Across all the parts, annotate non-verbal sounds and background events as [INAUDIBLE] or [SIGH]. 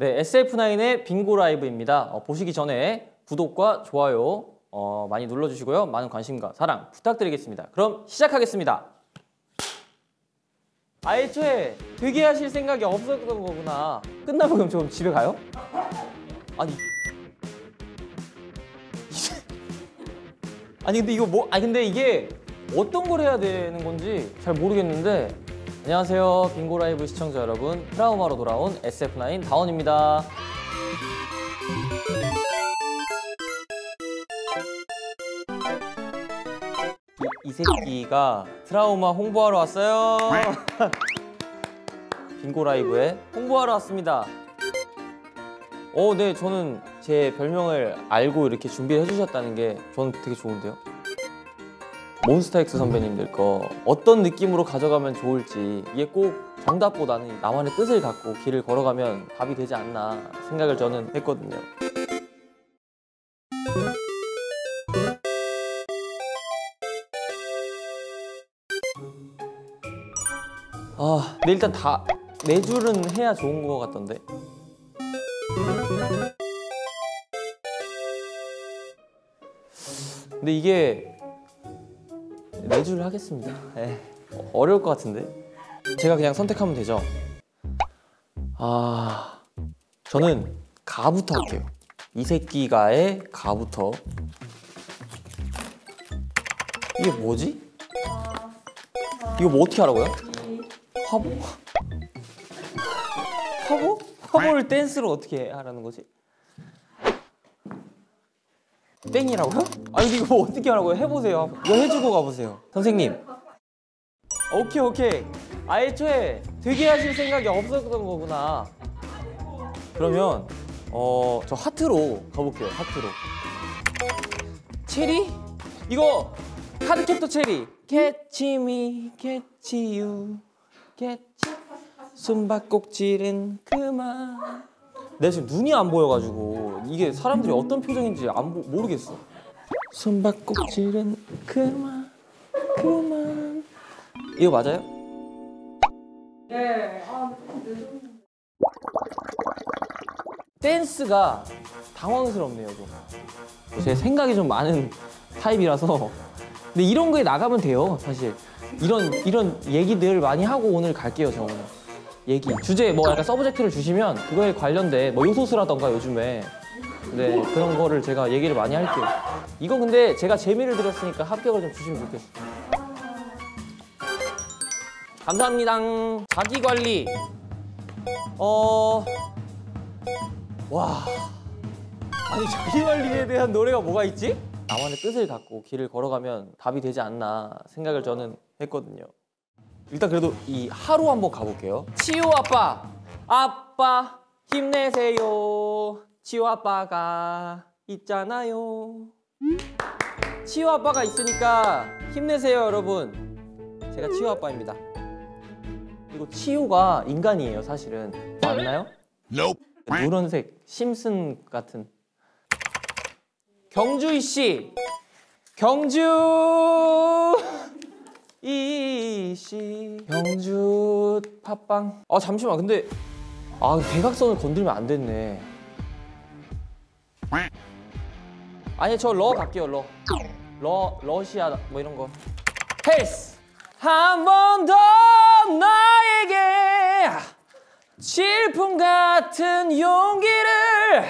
네, SF9의 빙고 라이브입니다. 어, 보시기 전에 구독과 좋아요 어, 많이 눌러주시고요. 많은 관심과 사랑 부탁드리겠습니다. 그럼 시작하겠습니다. 아, 애초에 되게 하실 생각이 없었던 거구나. 끝나면 그럼 좀 집에 가요? 아니. [LAUGHS] 아니 근데 이거 뭐 아니 근데 이게 어떤 걸 해야 되는 건지 잘 모르겠는데 안녕하세요. 빙고 라이브 시청자 여러분 트라우마로 돌아온 SF9 다원입니다. 이, 이 새끼가 트라우마 홍보하러 왔어요. [LAUGHS] 빙고 라이브에 홍보하러 왔습니다. 어, 네, 저는 제 별명을 알고 이렇게 준비를 해주셨다는 게 저는 되게 좋은데요. 몬스타엑스 선배님들 거 어떤 느낌으로 가져가면 좋을지 이게 꼭 정답보다는 나만의 뜻을 갖고 길을 걸어가면 답이 되지 않나 생각을 저는 했거든요. 아, 근데 일단 다 네 줄은 해야 좋은 거 같던데. 근데 이게 네줄 하겠습니다. 에 어려울 것 같은데. 제가 그냥 선택하면 되죠. 아, 저는 가부터 할게요. 이 새끼가의 가부터. 이게 뭐지? 이거 뭐 어떻게 하라고요? 화보? 화보? 화보를 댄스로 어떻게 하라는 거지? 땡이라고요? 아니 이거 뭐 어떻게 하라고요? 해보세요. 이거 해주고 가보세요. 선생님. 오케이 오케이. 아 애초에 되게 하실 생각이 없었던 거구나. 그러면 어 저 하트로 가볼게요. 하트로. 체리? 이거 카드캡터 체리. catch me catch you catch 숨바꼭질은 그만. 내가 지금 눈이 안 보여가지고 이게 사람들이 어떤 표정인지 안 보, 모르겠어. 숨바꼭질은 그만, 그만. 이거 맞아요? 네. 아, 댄스가 당황스럽네요 좀. 제 생각이 좀 많은 타입이라서. 근데 이런 거에 나가면 돼요 사실. 이런 이런 얘기들 많이 하고 오늘 갈게요 저는. 얘기 주제 뭐 약간 서브젝트를 주시면 그거에 관련된 뭐 요소수라던가 요즘에 네 그런 거를 제가 얘기를 많이 할게요. 이거 근데 제가 재미를 드렸으니까 합격을 좀 주시면 좋겠어요. 감사합니다. 자기 관리. 어. 와. 아니 자기 관리에 대한 노래가 뭐가 있지? 나만의 뜻을 갖고 길을 걸어가면 답이 되지 않나 생각을 저는 했거든요. 일단 그래도 이 하루 한번 가볼게요. 치유 아빠, 아빠 힘내세요. 치유 아빠가 있잖아요. 치유 아빠가 있으니까 힘내세요, 여러분. 제가 치유 아빠입니다. 그리고 치유가 인간이에요, 사실은. 맞나요? Nope. 노란색 심슨 같은. 경주이 씨, 경주. 이씨. 경주 팟빵. 아 잠시만. 근데 아 대각선을 건들면 안 됐네. 아니 저 러 갈게요 러. 러, 러시아 뭐 이런 거. 헬스! 한 번 더 나에게 질풍 같은 용기를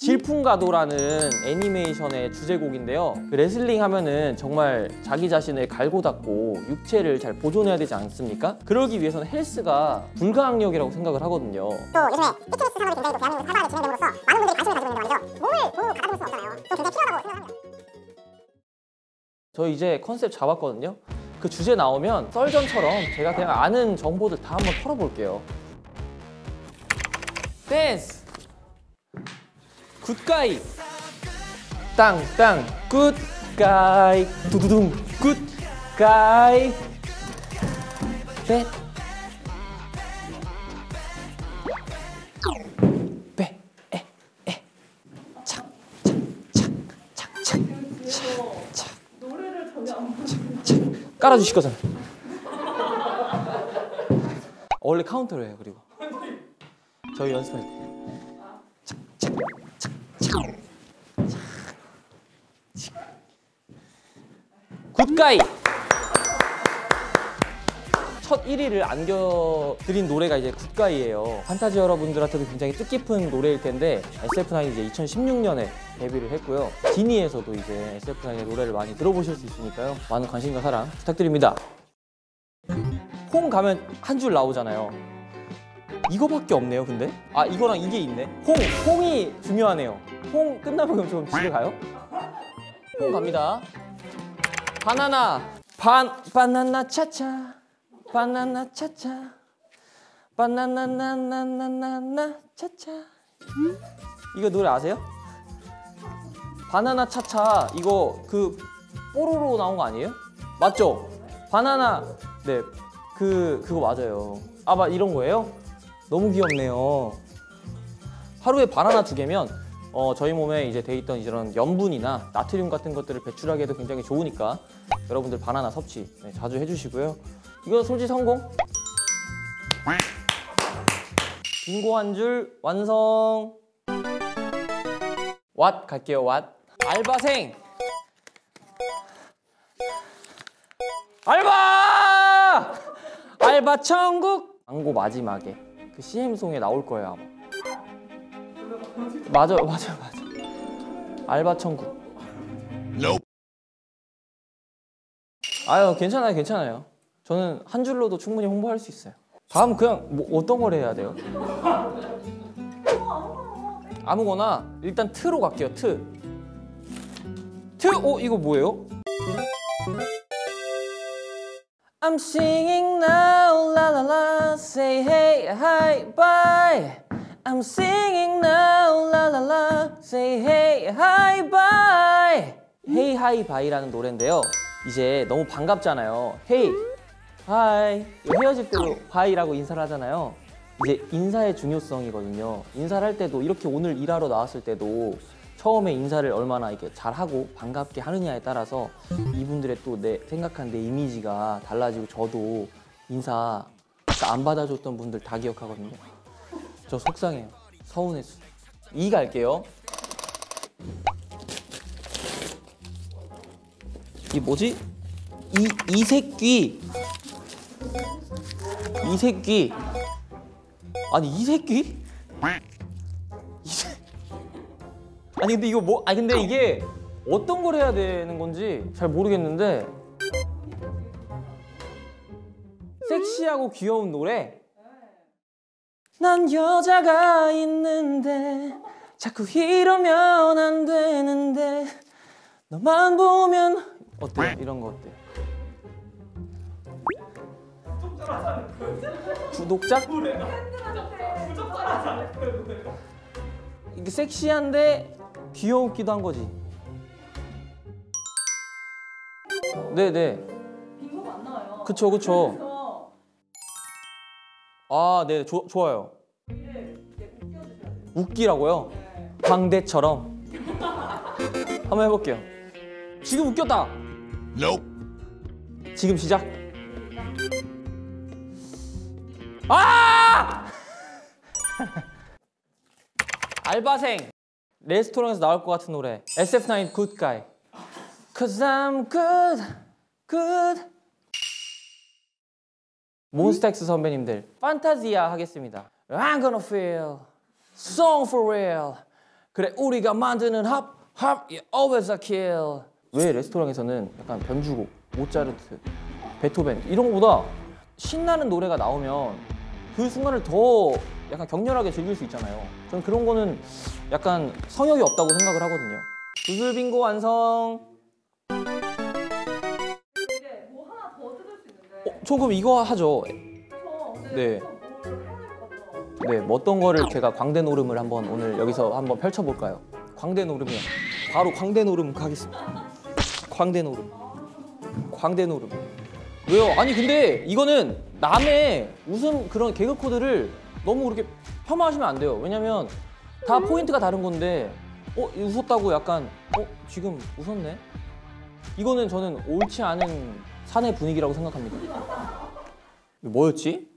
질풍가도라는 애니메이션의 주제곡인데요. 그 레슬링 하면은 정말 자기 자신을 갈고 닦고 육체를 잘 보존해야 되지 않습니까? 그러기 위해서는 헬스가 불가항력이라고 생각을 하거든요. 또 요즘에 피트니스 산업이 굉장히 또 대한민국에 활발하게 진행됨으로써 많은 분들이 관심을 가지고 있는데 말이죠. 몸을 몸으로 가다듬을 수는 없잖아요. 좀 굉장히 필요하다고 생각합니다. 저 이제 컨셉 잡았거든요. 그 주제 나오면 썰전처럼 제가 그냥 아는 정보들 다 한번 털어볼게요. 댄스! 굿가이! 땅땅 굿가이 두두둥 굿가이 뱃 빼, 에, 에, 착, 착, 착, 착, 착, 착, 착. 노래를 전혀 안 부르 깔아주실 거잖아요. 원래 카운터로 해요. 그리고 저희 연습할 때 굿가이. 첫 1위를 안겨드린 노래가 이제 굿가이예요. 판타지 여러분들한테도 굉장히 뜻깊은 노래일 텐데 SF9이 이제 2016년에 데뷔를 했고요. 디니에서도 이제 SF9의 노래를 많이 들어보실 수 있으니까요. 많은 관심과 사랑 부탁드립니다. 홍 가면 한 줄 나오잖아요. 이거밖에 없네요 근데? 아 이거랑 이게 있네. 홍 홍이 중요하네요. 홍 끝나면 그럼 좀 집에 가요? 홍 갑니다 바나나 반 바나나 차차 바나나 차차 바나나나나나나나 차차 이거 노래 아세요? 바나나 차차 이거 그 뽀로로 나온 거 아니에요? 맞죠? 바나나 네 그 그거 맞아요 아맞 이런 거예요? 너무 귀엽네요 하루에 바나나 두 개면 어, 저희 몸에 이제 돼 있던 이런 염분이나 나트륨 같은 것들을 배출하기에도 굉장히 좋으니까 여러분들 바나나 섭취 네, 자주 해주시고요. 이거 솔지 성공. 빙고 한 줄 완성. 왓 갈게요. 왓. 알바생. 알바! 알바 천국. 광고 마지막에 그 CM 송에 나올 거예요 아마. 맞아, 맞아, 맞아. 알바 천국. 아유, 괜찮아요, 괜찮아요. 저는 한 줄로도 충분히 홍보할 수 있어요. 다음 그냥 뭐 어떤 걸 해야 돼요? 아무거나 일단 트로 갈게요. 트. 트. 어 이거 뭐예요? I'm singing now, la la la. Say hey, hi, bye. I'm singing now, la la la. Say hey, hi, bye. Hey, hi, bye라는 노래인데요. 이제 너무 반갑잖아요. Hey, hi. 헤어질 때도 bye라고 인사를 하잖아요. 이제 인사의 중요성이거든요. 인사를 할 때도 이렇게 오늘 일하러 나왔을 때도 처음에 인사를 얼마나 이렇게 잘하고 반갑게 하느냐에 따라서 이분들의 또 내 생각한 내 이미지가 달라지고 저도 인사 안 받아줬던 분들 다 기억하거든요. 저 속상해요. 서운했어. 이 갈게요. 이 뭐지? 이, 이 새끼. 이 새끼. 아니, 이 새끼? 이 새... 아니, 근데 이거 뭐, 아니, 근데 이게 어떤 걸 해야 되는 건지 잘 모르겠는데. 섹시하고 귀여운 노래? 난 여자가 있는데 자꾸 이러면 안 되는데 너만 보면 어때요? 이런 거 어때요? 구독자? 이게 섹시한데 귀여웠기도 한 거지. 네네. 나와요. 그쵸 그쵸. 아, 네, 조, 좋아요. 웃기라고요? 네. 광대처럼. 한번 해볼게요. 지금 웃겼다. 지금 시작. 아! [LAUGHS] 알바생. 레스토랑에서 나올 것 같은 노래. SF9 Good Guy. Cause I'm good, good. 몬스타엑스 선배님들 판타지아 하겠습니다. I'm gonna feel song for real. 그래 우리가 만드는 합, 합, yeah, always a kill. 왜 레스토랑에서는 약간 변주곡, 모차르트, 베토벤 이런 거보다 신나는 노래가 나오면 그 순간을 더 약간 격렬하게 즐길 수 있잖아요. 저는 그런 거는 약간 성역이 없다고 생각을 하거든요. 구슬 빙고 완성. 저 그럼 이거 하죠. 네. 네, 뭐 어떤 거를 제가 광대 노름을 한번 오늘 여기서 한번 펼쳐볼까요? 광대 노름이요. 바로 광대 노름 가겠습니다. 광대 노름. 광대 노름. 왜요? 아니 근데 이거는 남의 웃음 그런 개그 코드를 너무 그렇게 폄하하시면 안 돼요. 왜냐면 다 포인트가 다른 건데 어 웃었다고 약간 어 지금 웃었네. 이거는 저는 옳지 않은 사내 분위기라고 생각합니다. 뭐였지?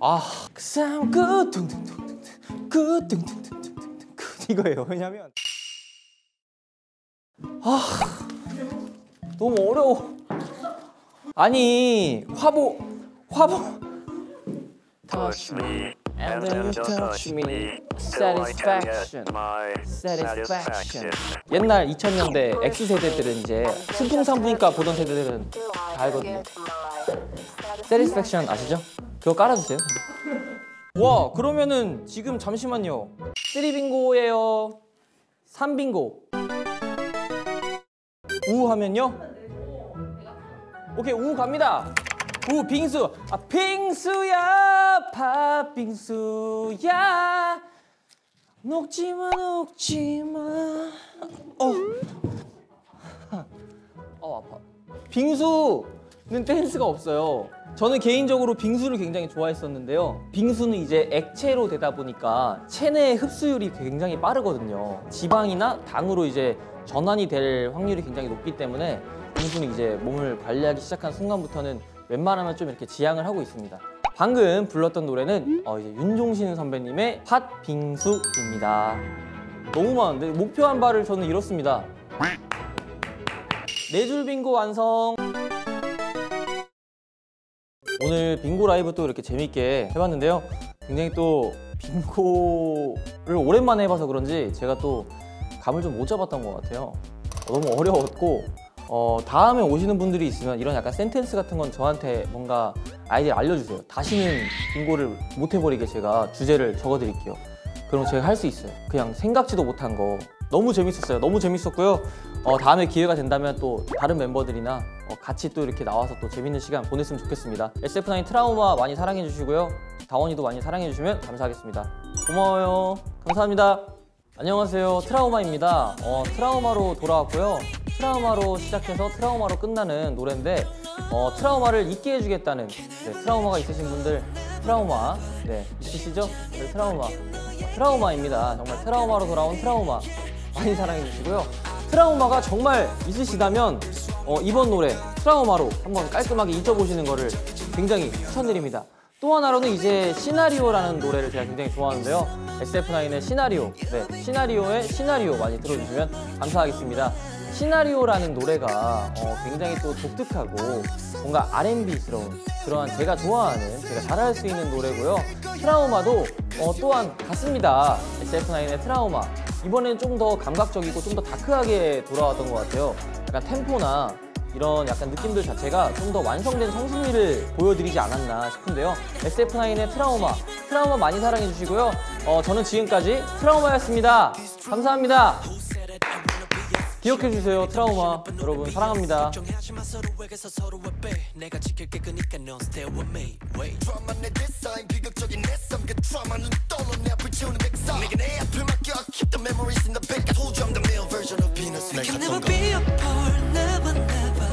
아, cause I'm good. 둥둥둥둥. 그 등등등등등등 그 이거예요. 왜냐면 아 너무 어려워. 아니 화보 화보 touch me and then you touch me satisfaction satisfaction 옛날 2000년대 X 세대들은 이제 승풍산부인과 보던 세대들은 다 알거든요. satisfaction 아시죠? 그거 깔아주세요. 와 그러면은 지금 잠시만요. 3빙고예요. 3빙고. 우 하면요? 오케이 우 갑니다. 우 빙수. 아 빙수야 팥빙수야 녹지마 녹지마. 어. 어 아파. 빙수는 댄스가 없어요. 저는 개인적으로 빙수를 굉장히 좋아했었는데요. 빙수는 이제 액체로 되다 보니까 체내 흡수율이 굉장히 빠르거든요. 지방이나 당으로 이제 전환이 될 확률이 굉장히 높기 때문에 빙수는 이제 몸을 관리하기 시작한 순간부터는 웬만하면 좀 이렇게 지양을 하고 있습니다. 방금 불렀던 노래는 어, 이제 윤종신 선배님의 팥빙수입니다. 너무 많은데 목표 한 바를 저는 이렇습니다. 네 줄 빙고 완성. 오늘 빙고 라이브 또 이렇게 재밌게 해봤는데요. 굉장히 또 빙고를 오랜만에 해봐서 그런지 제가 또 감을 좀 못 잡았던 것 같아요. 너무 어려웠고 어, 다음에 오시는 분들이 있으면 이런 약간 센텐스 같은 건 저한테 뭔가 아이디어 알려주세요. 다시는 빙고를 못 해버리게 제가 주제를 적어드릴게요. 그럼 제가 할 수 있어요. 그냥 생각지도 못한 거 너무 재밌었어요. 너무 재밌었고요. 어, 다음에 기회가 된다면 또 다른 멤버들이나 어, 같이 또 이렇게 나와서 또 재밌는 시간 보냈으면 좋겠습니다. SF9 트라우마 많이 사랑해 주시고요. 다원이도 많이 사랑해 주시면 감사하겠습니다. 고마워요. 감사합니다. 안녕하세요. 트라우마입니다. 어, 트라우마로 돌아왔고요. 트라우마로 시작해서 트라우마로 끝나는 노래인데 어, 트라우마를 잊게 해주겠다는 네, 트라우마가 있으신 분들 트라우마 네 있으시죠? 네, 트라우마 트라우마입니다. 정말 트라우마로 돌아온 트라우마 많이 사랑해 주시고요. 트라우마가 정말 있으시다면 어, 이번 노래 트라우마로 한번 깔끔하게 잊어보시는 거를 굉장히 추천드립니다. 또 하나로는 이제 시나리오라는 노래를 제가 굉장히 좋아하는데요. SF9의 시나리오, 네, 시나리오의 시나리오 많이 들어주시면 감사하겠습니다. 시나리오라는 노래가 어, 굉장히 또 독특하고 뭔가 R&B스러운 그러한 제가 좋아하는 제가 잘할 수 있는 노래고요. 트라우마도 어, 또한 같습니다. SF9의 트라우마 이번에는 좀 더 감각적이고 좀 더 다크하게 돌아왔던 것 같아요. 약간 템포나 이런 약간 느낌들 자체가 좀 더 완성된 성수미를 보여드리지 않았나 싶은데요. SF9의 트라우마, 트라우마 많이 사랑해주시고요. 어, 저는 지금까지 트라우마였습니다. 감사합니다. 기억해주세요 트라우마 여러분 사랑합니다 memories in the back I told you I'm the male version of Venus I can never be a part never never